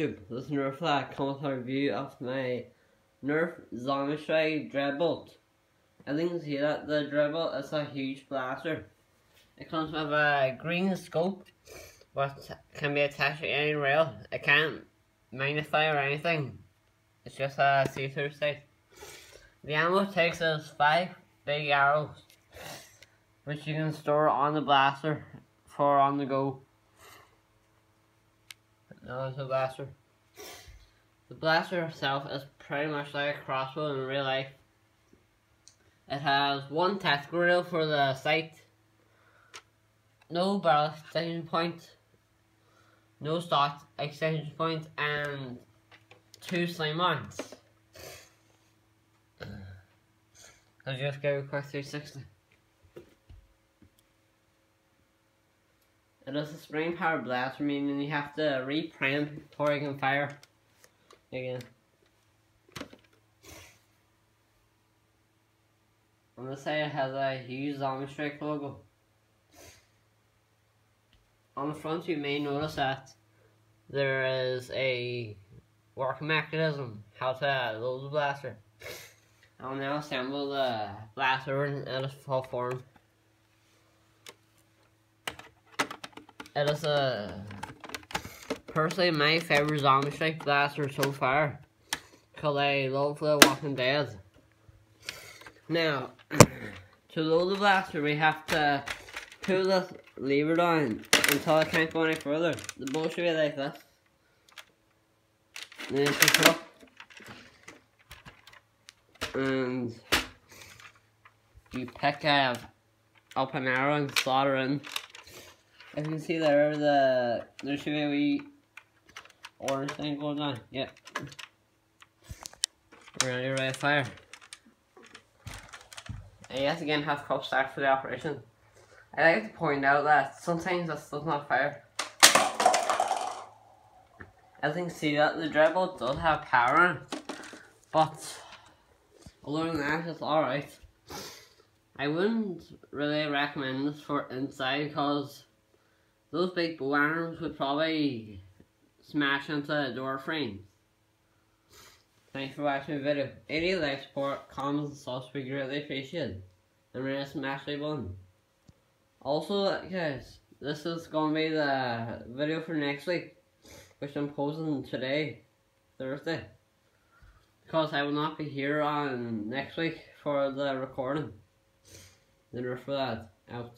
YouTube, this is Nerfer Lad comes with a review of my Nerf Zombie Strike Dreadbolt. I think you can see that the Dreadbolt is a huge blaster. It comes with a green scope, but can be attached to any rail. It can't magnify or anything. It's just a see-through sight. The ammo takes us five big arrows, which you can store on the blaster for on the go. No, it's a blaster. The blaster itself is pretty much like a crossbow in real life. It has one tactical rail for the sight, no barrel extension point, no stock extension point, and two sling mounts. I'll just go quick 360. It is a spring powered blaster, meaning you have to reprime before you can fire again. On the side it has a huge zombie strike logo. On the front you may notice that there is a working mechanism, how to load the blaster. I'll now assemble the blaster in its full form. It is a personally my favorite zombie strike blaster so far. Cause I love The Walking Dead. Now, to load the blaster we have to pull the lever down until I can't go any further. The bolt should be like this. Then push it up. And you pick uh, up an arrow and slot it in. If you can see there, the should be wee orange thing going on. Yep. Ready, ready, fire. And yes, again, have cup start for the operation. I like to point out that sometimes this does not fire. As you can see that the Dreadbolt does have power but other than that, it's alright. I wouldn't really recommend this for inside because those big arms would probably smash into the door frames. Thanks for watching the video. Any like support, comments, and subs would be greatly appreciated. And we're gonna smash the button. Also, guys, this is to be the video for next week, which I'm posting today, Thursday. Because I will not be here on next week for the recording. Then for that, out.